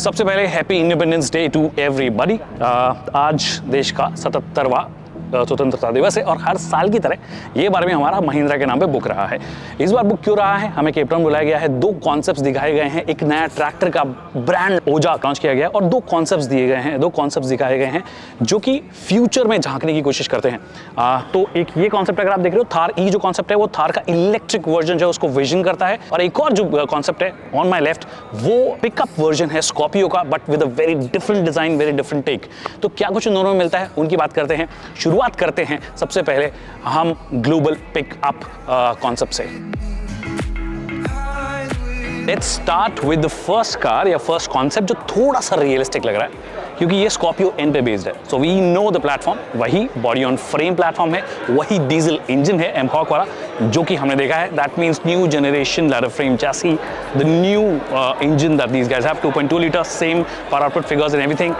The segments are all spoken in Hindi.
सबसे पहले happy independence day to everybody. आज देश का सतहत्तरवा स्वतंत्रता दिवस है और हर साल की तरह ये बार भी हमारा महिंद्रा के नाम पे बुक रहा है। इस बार बुक क्यों रहा है? हमें केपटाउन बुलाया गया है। दो कॉन्सेप्ट्स दिखाए गए हैं। एक नया ट्रैक्टर का ब्रांड ओजा लॉन्च किया गया और दो कॉन्सेप्ट्स दिए गए हैं। दो कॉन्सेप्ट्स दिखाए गए हैं जो कि फ्यूचर में झांकने की कोशिश करते हैं। आ, तो एक ये कॉन्सेप्ट अगर आप देख रहे हो थार ई जो कॉन्सेप्ट है वो थार का इलेक्ट्रिक वर्जन जो है उसको विजन करता है। और एक और जो कॉन्सेप्ट है ऑन माई लेफ़्ट वो पिकअप वर्जन है स्कॉर्पियो का but with a very different design very different tech तो क्या कुछ दोनों में मिलता है? उनकी बात करते हैं। शुरू शुरुआत करते हैं। सबसे पहले हम ग्लोबल पिकअप कॉन्सेप्ट से। Let's start with the first car या फ़र्स्ट कॉन्सेप्ट जो थोड़ा सा रियलिस्टिक लग रहा है, क्योंकि ये स्कॉर्पियो एन पे बेस्ड है। So we know the platform वही बॉडी ऑन फ्रेम प्लेटफॉर्म है, वही डीजल इंजन है एमहॉक वाला, जो कि हमने देखा है। That means new generation ladder frame chassis the new engine that these guys have 2.2 litre same power output figures and everything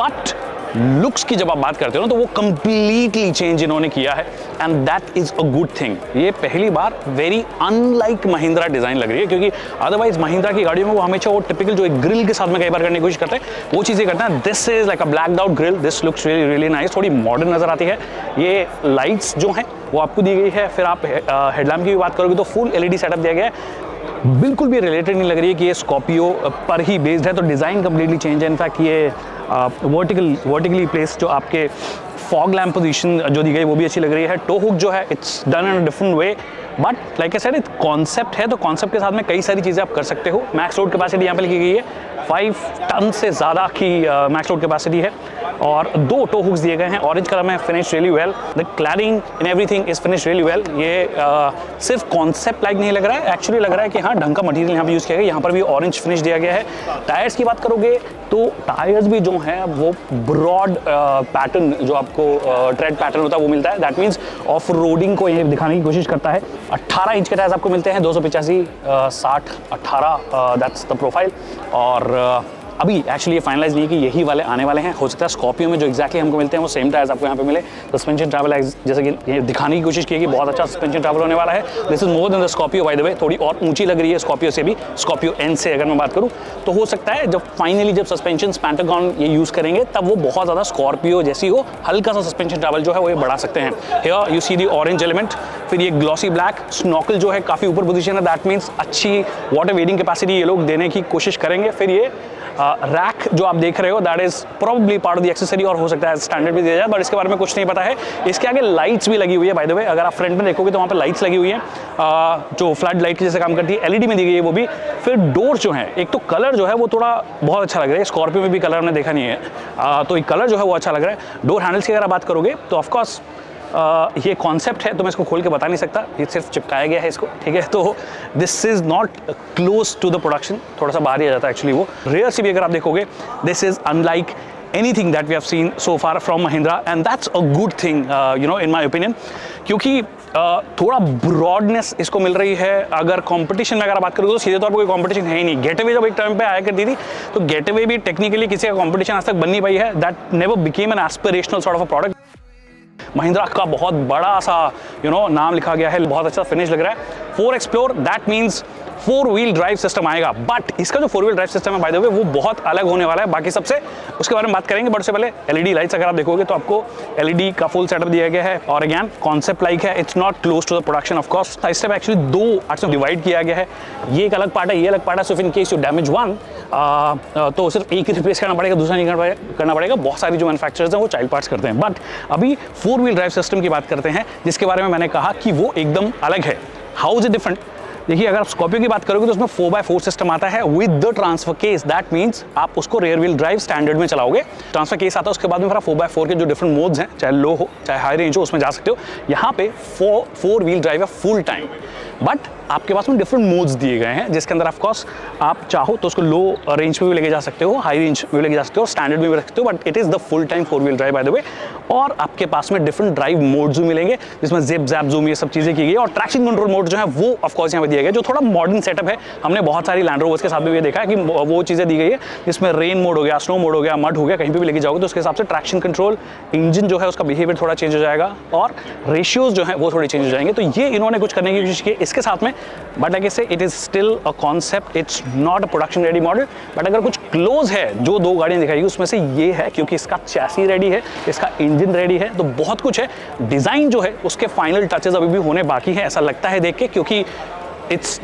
but looks की जब आप बात करते हो ना तो वो कंप्लीटली चेंज इन्होंने किया है। And that is a good thing ये पहली बार वेरी अनलाइक महिंद्रा डिज़ाइन लग रही है, क्योंकि अदरवाइज़ महिंद्रा की गाड़ियों में वो हमेशा वो टिपिकल जो एक ग्रिल के साथ में कई बार करने की कोशिश करते हैं, वो चीज़ें करते हैं। This is like a black out grille this looks really really nice थोड़ी मॉडर्न नज़र आती है। ये लाइट्स जो हैं, वो आपको दी गई है। फिर आप हेडलैम्प की भी बात करोगे तो फुल एलईडी सेटअप दिया गया है। बिल्कुल भी रिलेटेड नहीं लग रही है कि ये स्कॉर्पियो पर ही बेस्ड है तो डिज़ाइन कंप्लीटली चेंज है। इनफैक्ट ये वर्टिकल वर्टिकली प्लेस जो आपके फॉग लैम्प पोजीशन जो दी गई वो भी अच्छी लग रही है। टो हुक जो है it's done in different way but like a sir it concept है तो कॉन्सेप्ट के साथ में कई सारी चीज़ें आप कर सकते हो। मैक्स रोड कैपेसिटी यहाँ पे लिखी गई है फाइव टन से ज़्यादा की मैक्स रोड कैपेसिटी है। और दो टो हुक्स दिए गए हैं। ऑरेंज कलर में finish really well the cladding in everything is finish really well ये uh, सिर्फ़ कॉन्सेप्ट लाइक नहीं लग रहा है। एक्चुअली लग रहा है कि हाँ ढंग का मटीरियल यहाँ पे यूज़ किया गया यहाँ पर भी ऑरेंज फिनिश दिया गया है। टायर्स की बात करोगे तो टायर्स भी जो हैं वो ब्रॉड पैटर्न uh, जो आपको ट्रेड uh, पैटर्न होता है वो मिलता है। दैट मीन्स ऑफ़ रोडिंग को ये दिखाने की कोशिश करता है। 18 इंच के टायर्स आपको मिलते हैं। दो सौ पिचासी साठ अट्ठारह दैट्स द प्रोफ़ाइल और अभी एक्चुअली ये फाइनलाइज नहीं है कि, यही वाले आने वाले हैं। हो सकता है स्कॉर्पियो में जो एक्जैक्टली हमको मिलते हैं, वो सेम टायर्स आपको यहाँ पे मिले। सस्पेंशन ट्रैवल जैसे कि ये दिखाने की कोशिश की है कि बहुत अच्छा सस्पेंशन ट्रैवल होने वाला है। This is more than the Scorpio by the way थोड़ी और ऊँची लग रही है स्कॉर्पियो से भी। स्कॉर्पियो एन से अगर मैं बात करूँ तो हो सकता है जब फाइनली जब सस्पेंशन पैंटागॉन ये यूज़ करेंगे, तब वो बहुत ज़्यादा स्कॉर्पियो जैसी हो, हल्का सा सस्पेंशन ट्रैवल जो है वो ये बढ़ा सकते हैं। You see the orange element फिर ये ग्लॉसी ब्लैक स्नॉकल जो है काफ़ी ऊपर पोजिशन है। दैट मीन्स अच्छी वाटर वेडिंग कैपेसिटी ये लोग देने की कोशिश करेंगे। फिर ये रैक जो आप देख रहे हो that is probably part of the accessory और हो सकता है स्टैंडर्ड भी दिया जाए बट इसके बारे में कुछ नहीं पता है। इसके आगे लाइट्स भी लगी हुई है बाय द वे अगर आप फ्रंट में देखोगे तो वहाँ पर लाइट्स लगी हुई है। जो फ्लड लाइट की जैसे काम करती है एलईडी में दी गई है वो भी। फिर डोर जो है, एक तो कलर जो है वो थोड़ा बहुत अच्छा लग रहा है। स्कॉर्पियो में भी कलर हमने देखा नहीं है। तो एक कलर जो है वो अच्छा लग रहा है। डोर हैंडल्स की अगर आप बात करोगे तो ऑफकोर्स ये कॉन्सेप्ट है तो मैं इसको खोल के बता नहीं सकता। ये सिर्फ़ चिपकाया गया है इसको ठीक है? तो this is not close to the production थोड़ा सा बाहर ही आ जाता है एक्चुअली वो। रेयर से भी अगर आप देखोगे this is unlike anything that we have seen so far from Mahindra and that's a good thing uh, you know in my opinion क्योंकि थोड़ा ब्रॉडनेस इसको मिल रही है। अगर कंपटीशन में अगर बात करोगे तो सीधे तौर पर कोई कंपटीशन है ही नहीं। गेटवे जब एक टाइम पे आया करती थी तो गेटवे भी टेक्निकली किसी का कंपटीशन आज तक बन नहीं पाई है। That never became an aspirational sort of a product Mahindra का बहुत बड़ा सा यू नो नाम लिखा गया है, बहुत अच्छा फिनिश लग रहा है। Four explore that means four wheel drive system आएगा। बट इसका जो फोर व्हील ड्राइव सिस्टम है बाय द वे वो बहुत अलग होने वाला है। बाकी सबसे, उसके बारे में बात करेंगे बट उससे पहले एलईडी लाइट्स अगर आप देखोगे तो आपको एलईडी का फुल सेटअप दिया गया है। और अगेन कॉन्सेप्ट लाइक है it's not close to the production of type actually दो पार्ट्स में डिवाइड किया गया है। ये एक अलग पार्ट है, ये अलग पार्ट है। So in case you damage one तो सिर्फ़ एक ही रिप्लेस करना पड़ेगा, दूसरा नहीं करना पड़ेगा। बहुत सारी जो मैनुफैक्चरर्स हैं, वो चाइल्ड पार्ट्स करते हैं। बट अभी फोर व्हील ड्राइव सिस्टम की बात करते हैं, जिसके बारे में मैंने कहा कि वो एकदम अलग है। हाउ इज़ इट डिफरेंट देखिए, अगर आप स्कॉर्पियो की बात करोगे तो उसमें फोर बाय फोर सिस्टम आता है। With the transfer case that means आप उसको रेयर व्हील ड्राइव स्टैंडर्ड में चलाओगे। ट्रांसफ़र केस आता है, उसके बाद में फिर फोर बाय फोर के जो डिफरेंट मोड्स हैं, चाहे लो हो, चाहे हाई रेंज हो, उसमें जा सकते हो। यहाँ पे फोर फोर व्हील ड्राइव है फुल टाइम बट आपके पास में डिफरेंट मोड्स दिए गए हैं, जिसके अंदर ऑफकोर्स आप चाहो तो उसको लो रेंज में भी लेके जा सकते हो हाई रेंज में भी लेके जा सकते हो स्टैंडर्ड में भी रख सकते हो but it is the full time four wheel drive by the way और आपके पास में डिफरेंट ड्राइव मोड्स भी मिलेंगे, जिसमें जिप जैप जूम ये सब चीज़ें की गई और ट्रैक्शन कंट्रोल मोड जो है, वो ऑफकोर्स यहाँ पर दिया गया जो थोड़ा मॉडर्न सेटअप है। हमने बहुत सारी लैंड रोवर्स के साथ भी ये देखा है कि वो चीज़ें दी गई है, जिसमें रेन मोड हो गया स्नो मोड हो गया मड हो गया, कहीं भी लेके जाओगे तो उसके हिसाब से ट्रैक्शन कंट्रोल इंजन जो है, उसका बिहेवियर थोड़ा चेंज हो जाएगा और रेशियोज जो है, वो थोड़े चेंज हो जाएँगे। तो ये इन्होंने कुछ करने की कोशिश की इसके साथ में but like say it is still a concept it's not a production ready model but अगर कुछ क्लोज है जो दो गाड़ियाँ दिखाई उसमें से ये है क्योंकि इसका चैसी रेडी है इसका इंजन रेडी है तो बहुत कुछ है। डिज़ाइन जो है उसके फाइनल टचेज अभी भी होने बाकी है ऐसा लगता है देख के क्योंकि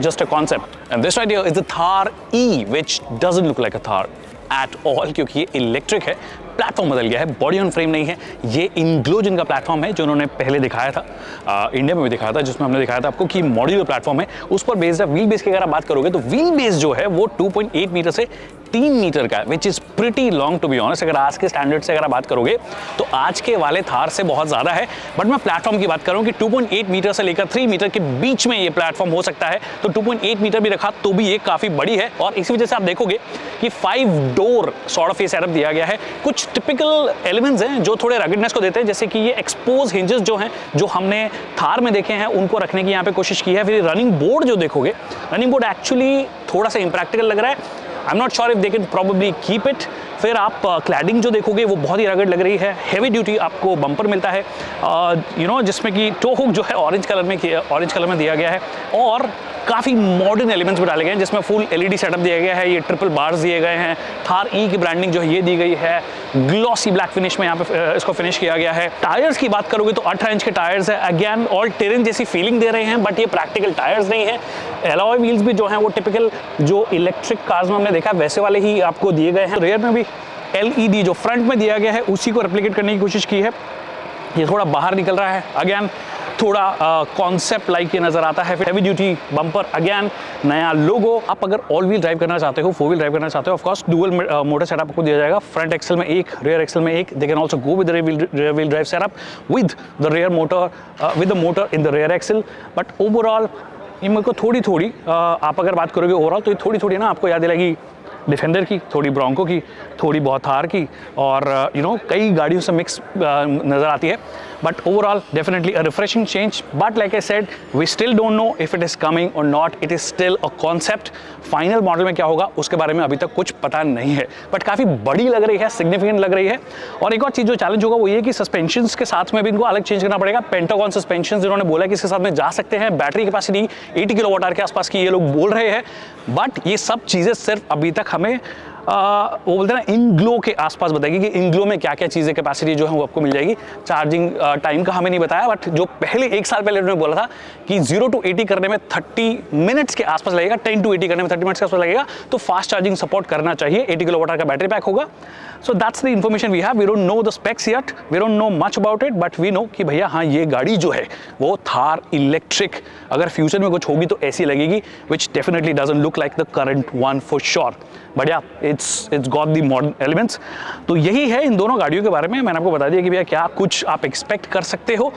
just a concept. And this right here is the Thar E, which doesn't look like a Thar at all क्योंकि ये इलेक्ट्रिक है। प्लेटफॉर्म बदल गया है बॉडी ऑन फ्रेम नहीं है। ये इनग्लो जिनका प्लेटफॉर्म है जो उन्होंने पहले दिखाया था। आ, इंडिया में भी दिखाया था जिसमें हमने दिखाया था आपको कि मॉड्यूलर प्लेटफॉर्म है। उस पर बेस्ड है व्हील बेस की अगर आप बात करोगे तो व्हील बेस जो है वो 2.8 मीटर से तीन मीटर का which is pretty long to be honest अगर आज के स्टैंडर्ड से अगर आप बात करोगे तो आज के वाले थार से बहुत ज़्यादा है। बट मैं प्लेटफॉर्म की बात करूँ कि 2.8 मीटर से लेकर 3 मीटर के बीच में ये प्लेटफॉर्म हो सकता है। तो 2.8 मीटर भी रखा तो भी ये काफ़ी बड़ी है। और इसी वजह से आप देखोगे कि फाइव डोर सॉर्ट ऑफ़ ये सेटअप दिया गया है। कुछ टिपिकल एलिमेंट्स हैं जो थोड़े रगडनेस को देते हैं, जैसे कि ये एक्सपोज हिंजेस जो हैं, जो हमने थार में देखे हैं, उनको रखने की यहाँ पे कोशिश की है। फिर रनिंग बोर्ड जो देखोगे रनिंग बोर्ड एक्चुअली थोड़ा सा इम्प्रैक्टिकल लग रहा है। I'm not sure if they can probably keep it. फिर आप क्लैडिंग जो देखोगे, वो बहुत ही रगड़ लग रही है। हैवी ड्यूटी आपको बम्पर मिलता है। यू नो जिसमें कि टो हुक जो है ऑरेंज कलर में ऑरेंज कलर में दिया गया है। और काफ़ी मॉडर्न एलिमेंट्स भी डाले गए हैं, जिसमें फुल एलईडी सेटअप दिया गया है। ये ट्रिपल बार्स दिए गए हैं। थार ई की ब्रांडिंग जो है, ये दी गई है। ग्लॉसी ब्लैक फिनिश में यहाँ पे इसको फिनिश किया गया है। टायर्स की बात करोगे तो 18 इंच के टायर्स है। अगेन ऑल टेरेन जैसी फीलिंग दे रहे हैं बट ये प्रैक्टिकल टायर्स नहीं है। एलॉय व्हील्स भी जो हैं, वो टिपिकल जो इलेक्ट्रिक कार्स में हमने देखा, वैसे वाले ही आपको दिए गए हैं। रेयर में भी एलईडी जो फ्रंट में दिया गया है, उसी को रेप्लीकेट करने की कोशिश की है। ये थोड़ा बाहर निकल रहा है। अगेन थोड़ा कॉन्सेप्ट लाइक ये नज़र आता है। फिर हैवी ड्यूटी बम्पर अगेन नया लोगो आप अगर ऑल व्हील ड्राइव करना चाहते हो फोर व्हील ड्राइव करना चाहते हो ऑफकोर्स डुअल मोटर सेटअप आपको दिया जाएगा। फ्रंट एक्सल में एक रेयर एक्सल में एक। They can also go with rear wheel drive setup with the rear motor with the motor in the rear axle but overall ये मेरे को थोड़ी थोड़ी आप अगर बात करोगे ओवरऑल तो ये थोड़ी थोड़ी ना आपको याद दिलाएगी। डिफेंडर की, थोड़ी ब्रोंको की, थोड़ी बहुत थार की और यू नो कई गाड़ियों से मिक्स नज़र आती है। But overall definitely a refreshing change but like I said we still don't know if it is coming और not it is still a concept final model में क्या होगा, उसके बारे में अभी तक कुछ पता नहीं है। बट काफ़ी बड़ी लग रही है सिग्निफिकेंट लग रही है। और एक और चीज़ जो चैलेंज होगा, वो ये कि सस्पेंशन के साथ में भी इनको अलग चेंज करना पड़ेगा। पेंटागॉन सस्पेंशन जिन्होंने बोला कि इसके साथ में जा सकते हैं बैटरी कैपेसिटी एटी किलो के आसपास की ये लोग बोल रहे हैं। बट ये सब चीज़ें सिर्फ़ अभी तक हमें वो बोलते हैं ना, इन ग्लो के आसपास बताएगी कि इन ग्लो में क्या क्या चीज़ें कैपेसिटी जो है वो आपको मिल जाएगी। चार्जिंग टाइम का हमें नहीं बताया बट जो पहले एक साल पहले उन्होंने बोला था कि ज़ीरो टू एटी करने में थर्टी मिनट्स के आसपास लगेगा टेन टू एटी करने में थर्टी मिनट्स के आसपास लगेगा तो फास्ट चार्जिंग सपोर्ट करना चाहिए। एटी किलो वाटर का बैटरी पैक होगा। So that's the information we have we don't know the specs yet we don't know much about it but we know कि भैया हाँ ये गाड़ी जो है, वो थार इलेक्ट्रिक अगर फ्यूचर में कुछ होगी तो ऐसी लगेगी which definitely doesn't look like the current one for sure बढ़िया it's it's got the modern elements तो यही है इन दोनों गाड़ियों के बारे में। मैंने आपको बता दिया कि भैया क्या कुछ आप एक्सपेक्ट कर सकते हो।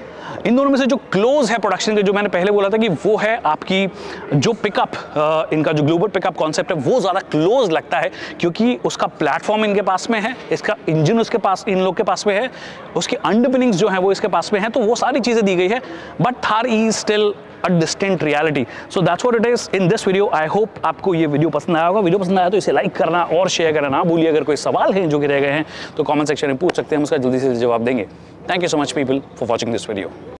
इन दोनों में से जो क्लोज है प्रोडक्शन के, जो मैंने पहले बोला था कि वो है आपकी जो पिकअप इनका जो ग्लोबल पिकअप कॉन्सेप्ट है, वो ज़्यादा क्लोज लगता है क्योंकि उसका प्लेटफॉर्म इनके पास में है, इसका इंजन उसके पास, इन लोग के पास में है, उसकी अंडरपिनिंग्स जो है वो इसके पास में है तो वो सारी चीज़ें दी गई है। But Thar E still a distant reality so that's what it is in this video I hope आपको ये वीडियो पसंद आया होगा। वीडियो पसंद आया तो इसे लाइक करना और शेयर करना। ना भूलिए, अगर कोई सवाल है जो कि रह गए हैं तो कॉमेंट सेक्शन में पूछ सकते हैं। हम उसका जल्दी से जवाब देंगे। Thank you so much people for watching this video